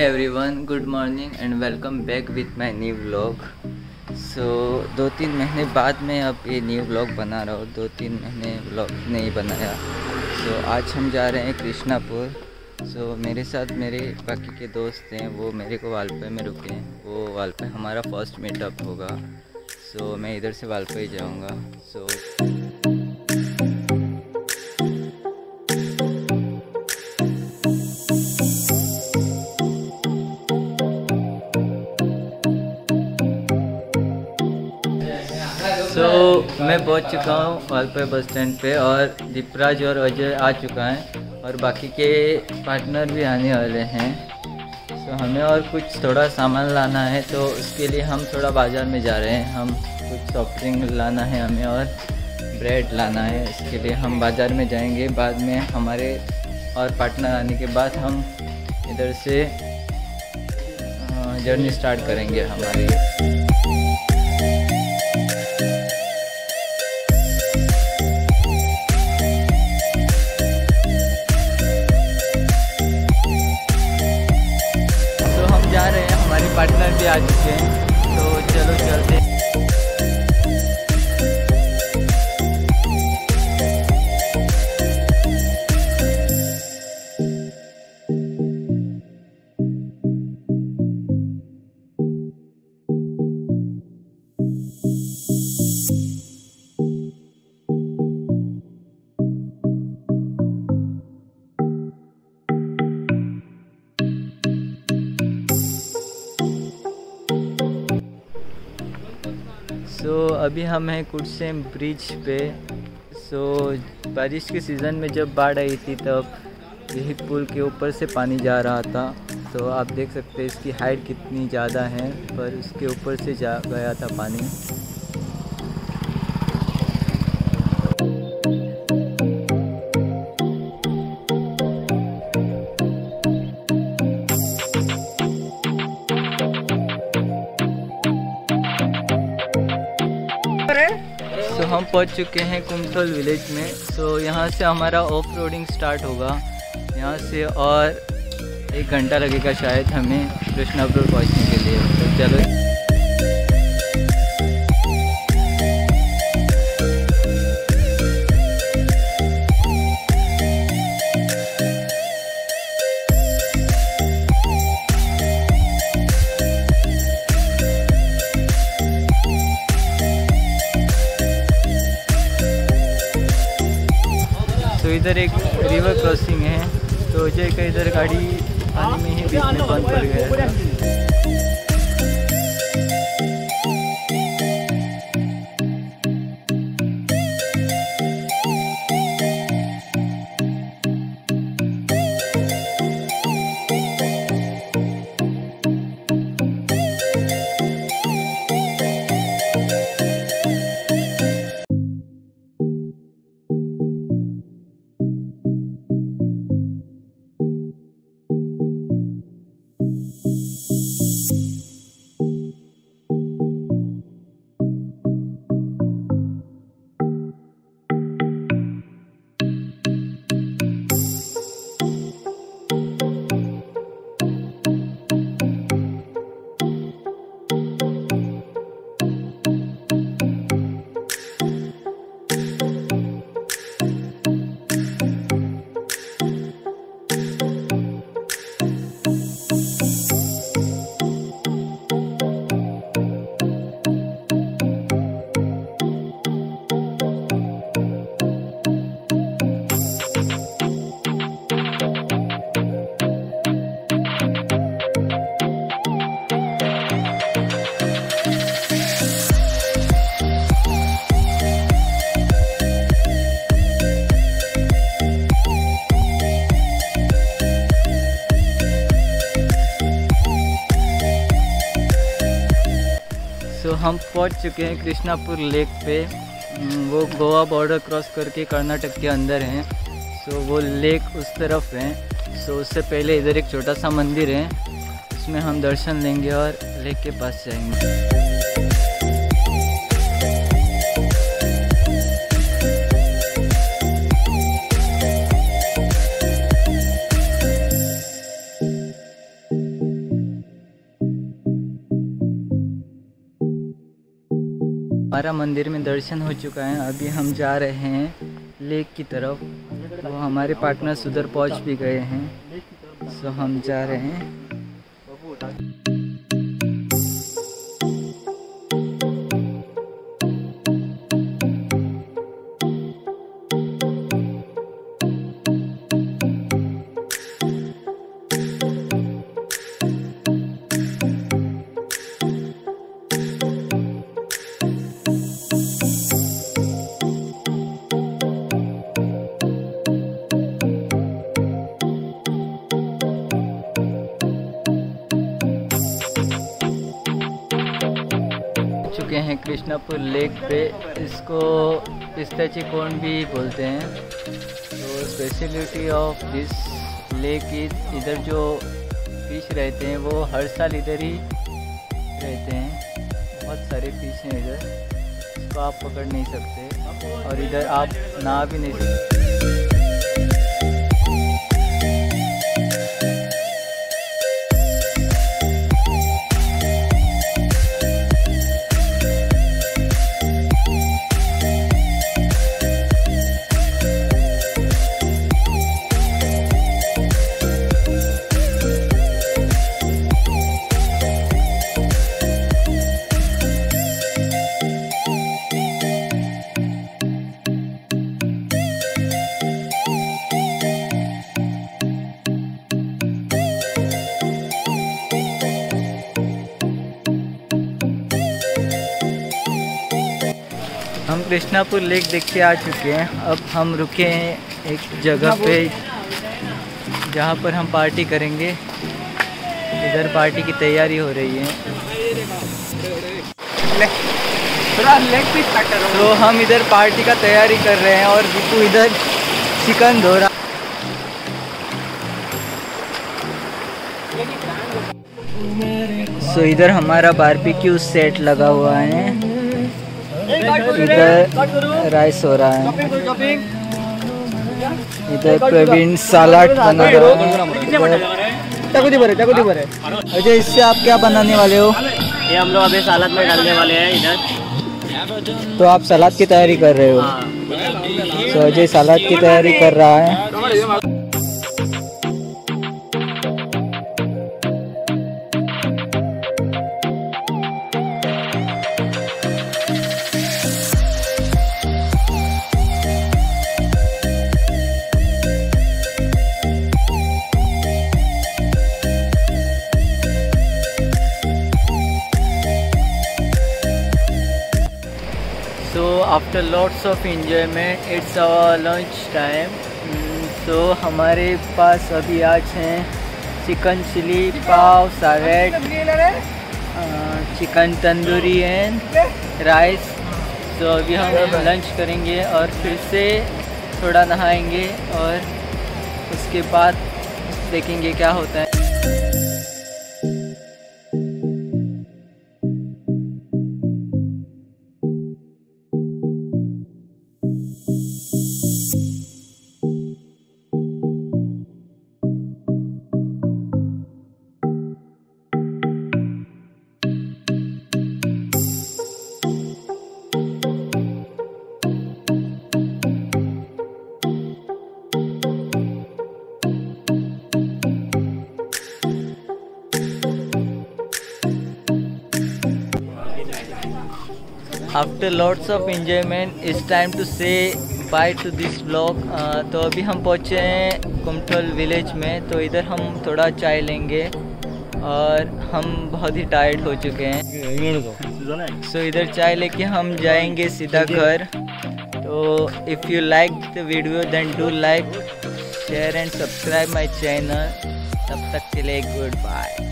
Everyone good morning and welcome back with my new vlog so दो तीन महीने बाद में अब ये न्यू व्लॉग बना रहा हूँ। दो तीन महीने व्लॉग नहीं बनाया। सो so, आज हम जा रहे हैं कृष्णापुर। सो so, मेरे साथ मेरे बाकी के दोस्त हैं वो मेरे को वालपे में रुके हैं। वो वालपे हमारा फ़र्स्ट मीटअप होगा। सो so, मैं इधर से वालपे ही जाऊँगा। सो so, मैं पहुँच चुका हूँ वालपे बस स्टैंड पे और दीपराज और अजय आ चुका है और बाकी के पार्टनर भी आने वाले हैं। so, हमें और कुछ थोड़ा सामान लाना है तो उसके लिए हम थोड़ा बाज़ार में जा रहे हैं। हम कुछ सॉफ्ट ड्रिंक लाना है हमें और ब्रेड लाना है। इसके लिए हम बाज़ार में जाएँगे। बाद में हमारे और पार्टनर आने के बाद हम इधर से जर्नी स्टार्ट करेंगे हमारी। भी आ चुके हैं। तो चलो चलते हैं सो so, अभी हम हैं कुर्सेम ब्रिज पे। सो so, बारिश के सीज़न में जब बाढ़ आई थी तब यही पुल के ऊपर से पानी जा रहा था। तो आप देख सकते हैं इसकी हाइट कितनी ज़्यादा है पर उसके ऊपर से जा गया था पानी। हम पहुँच चुके हैं कुमथल विलेज में। तो यहाँ से हमारा ऑफ़ रोडिंग स्टार्ट होगा। यहाँ से और एक घंटा लगेगा शायद हमें कृष्णापुर पहुँचने के लिए। तो चलो। इधर एक रिवर क्रॉसिंग है। तो जैसे इधर गाड़ी पानी में ही बीच में बंद पड़ गया हम पहुँच चुके हैं कृष्णापुर लेक पे। वो गोवा बॉर्डर क्रॉस करके कर्नाटक के अंदर हैं। सो वो लेक उस तरफ़ है। सो उससे पहले इधर एक छोटा सा मंदिर है। उसमें हम दर्शन लेंगे और लेक के पास जाएँगे। हमारा मंदिर में दर्शन हो चुका है। अभी हम जा रहे हैं लेक की तरफ़। वो हमारे पार्टनर उधर पहुँच भी गए हैं। सो हम जा रहे हैं। कृष्णापुर लेक पे इसको पिस्ताची कोन भी बोलते हैं। तो स्पेशलिटी ऑफ़ दिस लेक इधर जो फ़िश रहते हैं, वो हर साल इधर ही रहते हैं। बहुत सारे फ़िश हैं इधर। इसको आप पकड़ नहीं सकते। और इधर आप नहा भी नहीं सकते। कृष्णापुर लेक देख के आ चुके हैं। अब हम रुके हैं एक जगह पे जहाँ पर हम पार्टी करेंगे। इधर पार्टी की तैयारी हो रही है। तो हम इधर पार्टी का तैयारी कर रहे हैं और दीपू इधर चिकन धो रहा सो इधर हमारा बारबेक्यू सेट लगा हुआ है। इधर राइस हो रहा है। इधर प्रवीण सलाड बना रहा है? अजय इससे आप क्या बनाने वाले हो? ये हम लोग अभी सालाद में डालने वाले हैं इधर। तो आप सलाद की तैयारी कर रहे हो? हाँ। तो अजय सलाद की तैयारी कर रहा है। So after of of it's it's lunch time तो हमारे पास अभी आज हैं chicken chilli, pav salad chicken tandoori and rice तो अभी हम लंच करेंगे और फिर से थोड़ा नहाएँगे और उसके बाद देखेंगे क्या होता है। After lots of enjoyment it's time to say bye to this blog तो अभी हम पहुँचे हैं कुमठल विलेज में तो इधर हम थोड़ा चाय लेंगे और हम बहुत ही टायर्ड हो चुके हैं। सो so, इधर चाय लेके हम जाएँगे सीधा घर। तो if you like the video then do like share and subscribe my channel तब तक के लिए गुड बाय